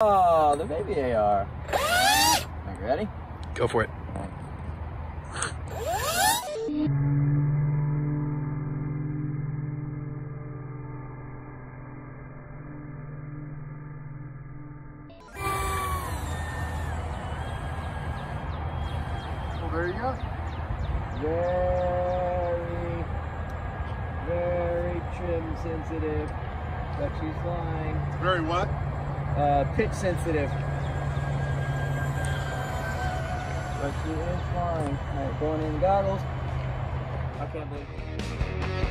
Oh, the baby AR. Are you ready? Go for it. Well, there you go. Very, very trim sensitive, but she's flying. Very what? Uh, pitch sensitive. But she is. All right, going in goggles. I can't believe